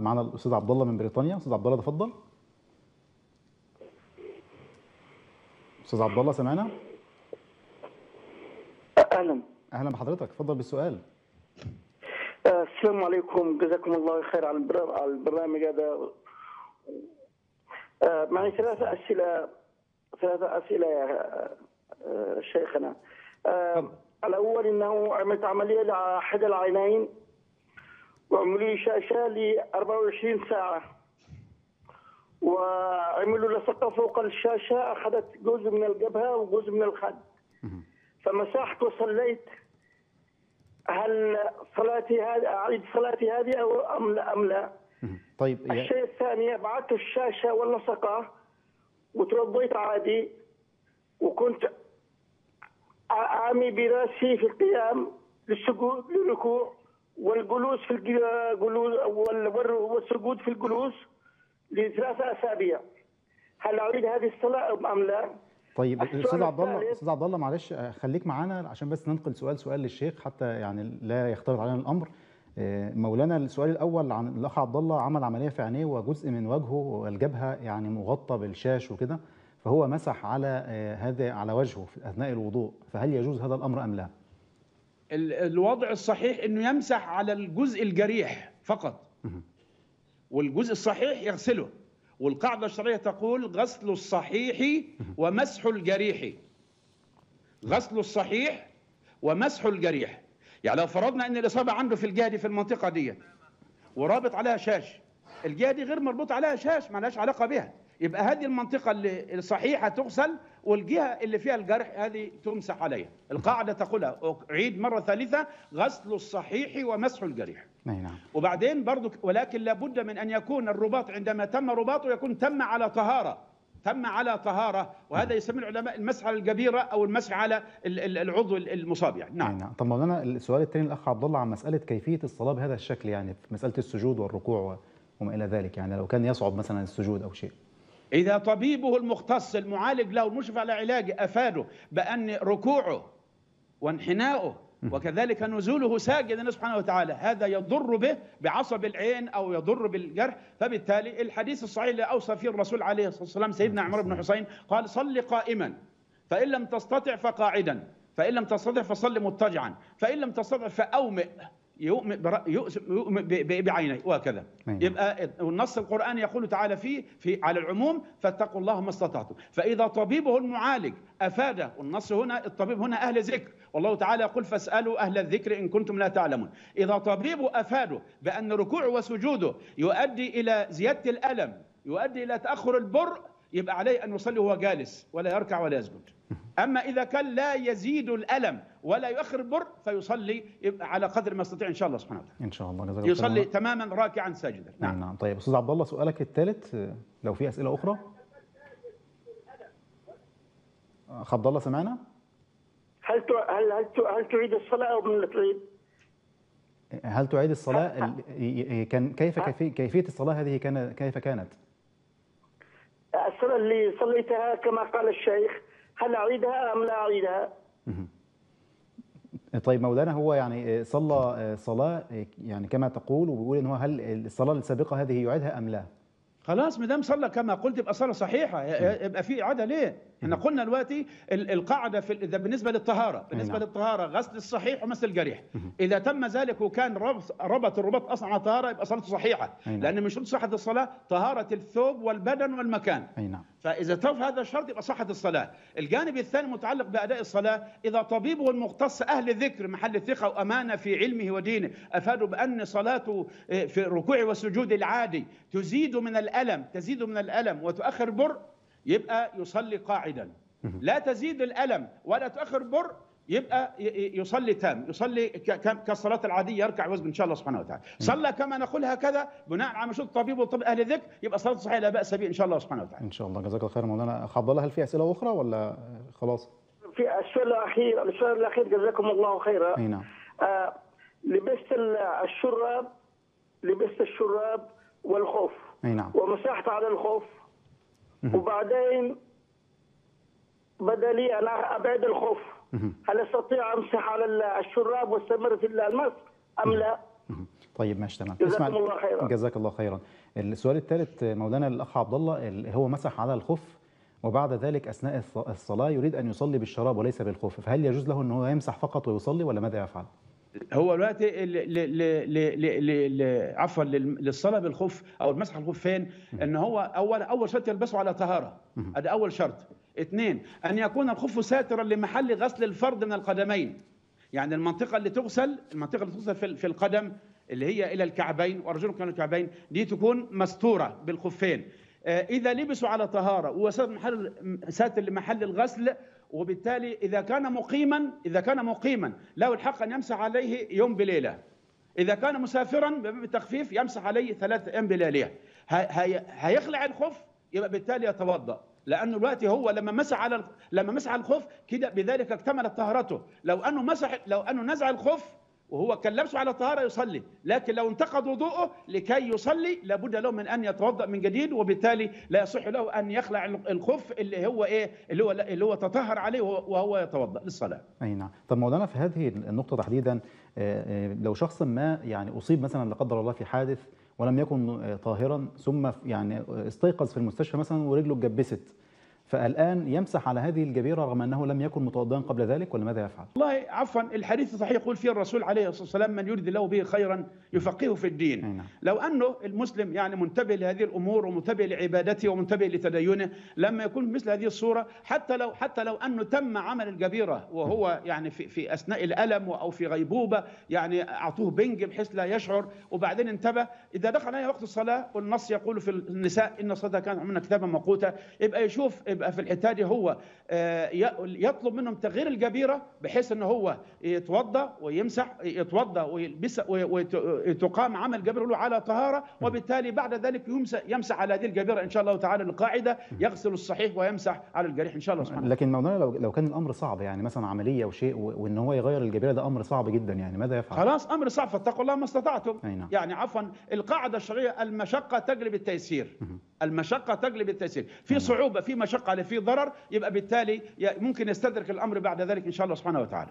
معانا الأستاذ عبد الله من بريطانيا. أستاذ عبد الله تفضل. أستاذ عبد الله سمعنا؟ أهلا. أهلا بحضرتك. اتفضل بالسؤال. آه، السلام عليكم. جزاكم الله خير على البرنامج هذا. آه، معي ثلاثة أسئلة. ثلاثة أسئلة يا آه، شيخنا. الأول أنه عملت عملية لأحد العينين. وعملوا لي شاشة ل 24 ساعة. وعملوا لصقة فوق الشاشة أخذت جزء من الجبهة وجزء من الخد. فمسحت وصليت هل صلاتي هذه أعيد صلاتي هذه أو أم لا أم لا؟ طيب الشيء الثاني بعت الشاشة واللصقة وتوضيت عادي. وكنت أعمي براسي في القيام للسجود للركوع. والجلوس في الجلوس والسجود في الجلوس لثلاثة أسابيع هل أعيد هذه الصلاة أم لا؟ طيب أستاذ عبد الله أستاذ عبد الله معلش آه، خليك معانا عشان بس ننقل سؤال سؤال للشيخ حتى يعني لا يختلط علينا الأمر آه، مولانا السؤال الأول عن الأخ عبد الله عمل عملية في عينيه وجزء من وجهه والجبهة يعني مغطى بالشاش وكده فهو مسح على آه، هذا على وجهه في أثناء الوضوء فهل يجوز هذا الأمر أم لا؟ ال- الوضع الصحيح إنه يمسح على الجزء الجريح فقط. والجزء الصحيح يغسله. والقاعدة الشرعية تقول غسل الصحيح ومسح الجريح. غسل الصحيح ومسح الجريح. يعني لو فرضنا إن الإصابة عنده في الجهة دي في المنطقة دي ورابط عليها شاش. الجهة دي غير مربوط عليها شاش ما لهاش علاقة بها يبقى هذه المنطقة اللي الصحيحة تغسل والجهة اللي فيها الجرح هذه تمسح عليها. القاعدة تقولها أعيد مرة ثالثة غسل الصحيح ومسح الجريح. نعم. وبعدين برضو ولكن لابد من أن يكون الرباط عندما تم رباطه يكون تم على طهارة. تم على طهارة وهذا يسمى العلماء المسح على الجبيرة أو المسح على ال- ال- العضو المصاب يعني. نعم. نعم. طب مولانا السؤال الثاني الاخ عبد الله عن مسألة كيفية الصلاة بهذا الشكل يعني في مسألة السجود والركوع وما إلى ذلك يعني لو كان يصعب مثلا السجود أو شيء. إذا طبيبه المختص المعالج له المشرف على علاجه أفاده بأن ركوعه وانحناؤه وكذلك نزوله ساجدا سبحانه وتعالى هذا يضر به بعصب العين أو يضر بالجرح. فبالتالي الحديث الصحيح اللي أوصى فيه الرسول عليه الصلاة والسلام سيدنا عمر بن حسين قال صل قائما فإن لم تستطع فقاعدا فإن لم تستطع فصل مضطجعا فإن لم تستطع فأومئ. ب- بعينيه وهكذا. أيوة. يبقى النص القرآني يقول تعالى فيه في على العموم فاتقوا الله ما استطعتم. فإذا طبيبه المعالج أفاد والنص هنا الطبيب هنا أهل ذكر. والله تعالى يقول فاسألوا أهل الذكر إن كنتم لا تعلمون. إذا طبيبه أفاده بأن ركوعه وسجوده يؤدي إلى زيادة الألم يؤدي إلى تأخر البر يبقى عليه أن يصلي وهو جالس ولا يركع ولا يسجد. أما إذا كان لا يزيد الألم ولا يؤخر البر فيصلي على قدر ما يستطيع إن شاء الله سبحانه وتعالى. إن شاء الله. جزاك الله خير يصلي مولانا. تماما راكعا ساجدا. نعم. نعم طيب. أستاذ عبد الله سؤالك الثالث لو في أسئلة أخرى؟ أخ عبد الله سمعنا؟ هل هل هل هل تعيد الصلاة أو لا تعيد؟ هل تعيد الصلاة؟ ال- ي- ي- كان كيف كيفي- كيفية الصلاة هذه كان كيف كانت؟ الصلاة اللي صليتها كما قال الشيخ هل أعيدها أم لا أعيدها؟ طيب مولانا هو يعني صلى صلاة يعني كما تقول وبيقول إن هو هل الصلاة السابقة هذه يعيدها أم لا خلاص ما دام صلى كما قلت يبقى صلاة صحيحة يبقى في إعادة ليه؟ إحنا قلنا دلوقتي ال- القاعدة في ده بالنسبة للطهارة بالنسبة نعم. للطهارة غسل الصحيح ومس الجريح. إذا تم ذلك وكان ربط ربط الرباط أصلا على الطهارة يبقى صلاته صحيحة. نعم. لأن من شروط صحة الصلاة طهارة الثوب والبدن والمكان. نعم. فإذا توفى هذا الشرط يبقى صحت الصلاة. الجانب الثاني متعلق بأداء الصلاة إذا طبيبه المختص أهل ذكر محل الثقة وأمانة في علمه ودينه أفادوا بأن صلاته آه، في الركوع والسجود العادي تزيد من الألم تزيد من الألم وتؤخر بر يبقى يصلي قاعدا. لا تزيد الألم ولا تؤخر بر يبقى ي- ي- يصلي تام يصلي ك- ك- كالصلاة العادية يركع ويسجد إن شاء الله سبحانه وتعالى. صلى كما نقول هكذا بناء على مشروط الطبيب والطب أهل الذكر يبقى صلاة صحيحة لا بأس به إن شاء الله سبحانه وتعالى. إن شاء الله. جزاك الله خير مولانا. عبد الله هل في أسئلة أخرى ولا خلاص؟ في السؤال الأخير السؤال الأخير جزاكم الله خيرا. أي نعم. آه لبست ال- الشراب لبست الشراب والخوف. أي نعم. ومسحت على الخوف. وبعدين بدا لي أنا أبعد الخوف. هل أستطيع أمسح على ال- الشراب وأستمر في المسح؟ أم لا؟ طيب ماشي تمام. جزاكم الله خيرا. جزاك الله خيرا. السؤال الثالث مولانا الأخ عبد الله هو مسح على الخف وبعد ذلك أثناء الص- الصلاة يريد أن يصلي بالشراب وليس بالخف فهل يجوز له إن هو يمسح فقط ويصلي ولا ماذا يفعل؟ هو دلوقتي ل- عفوا لل- للصلاه بالخف أو المسح الخفين إن هو اول أول شرط يلبسه على طهارة. هذا أول شرط. اثنين أن يكون الخف ساترا لمحل غسل الفرد من القدمين. يعني المنطقة اللي تغسل المنطقة اللي تغسل في في القدم اللي هي إلى الكعبين وارجلكم إلى الكعبين دي تكون مستورة بالخفين آه، إذا لبسوا على طهارة وساتر محل ساتر لمحل الغسل وبالتالي إذا كان مقيما إذا كان مقيما له الحق أن يمسح عليه يوم بليلة. إذا كان مسافرا بباب التخفيف يمسح عليه ثلاث أيام بلياليه هي- هي- هيخلع الخف يبقى بالتالي يتوضأ. لأنه دلوقتي هو لما مسح على لما مسح على الخف كده بذلك اكتملت طهارته. لو أنه مسح لو أنه نزع الخف وهو كان لابسه على طهاره يصلي لكن لو انتقد وضوءه لكي يصلي لابد له من أن يتوضأ من جديد وبالتالي لا يصح له أن يخلع الخف اللي هو إيه اللي هو اللي هو تطهر عليه وهو يتوضأ للصلاة. أي نعم. طب مولانا في هذه النقطة تحديدا آه، آه، لو شخص ما يعني أصيب مثلا لا قدر الله في حادث ولم يكن طاهرا ثم يعني استيقظ في المستشفى مثلا ورجله اتجبست فالآن يمسح على هذه الجبيرة رغم أنه لم يكن متوضئا قبل ذلك ولا ماذا يفعل؟ والله عفوا الحديث الصحيح يقول فيه الرسول عليه الصلاة والسلام من يريد الله به خيرا يفقهه في أي الدين نعم. لو أنه المسلم يعني منتبه لهذه الأمور ومنتبه لعبادته ومنتبه لتدينه لما يكون مثل هذه الصورة حتى لو حتى لو أنه تم عمل الجبيرة وهو يعني في في أثناء الألم أو في غيبوبة يعني أعطوه بنج بحيث لا يشعر وبعدين انتبه إذا دخل عليه وقت الصلاة والنص يقول في النساء إن الصلاة كانت عملنا كتابا موقوتا يبقى يشوف يبقى في دي هو آه، يطلب منهم تغيير الجبيرة بحيث إن هو يتوضأ ويمسح يتوضأ ويلبس وتقام عمل جبيره له على طهارة وبالتالي بعد ذلك يمسح يمسح على هذه الجبيرة إن شاء الله تعالى القاعدة يغسل الصحيح ويمسح على الجريح إن شاء الله سبحانه لكن مولانا لو لو كان الأمر صعب يعني مثلا عملية وشيء وإن هو يغير الجبيرة ده أمر صعب جدا يعني ماذا يفعل؟ خلاص أمر صعب فاتقوا الله ما استطعتم نعم. يعني عفوا القاعدة الشرعية المشقة تجلب التيسير المشقة تجلب التيسير. في صعوبة في مشقة في ضرر يبقى بالتالي ممكن يستدرك الأمر بعد ذلك إن شاء الله سبحانه وتعالى.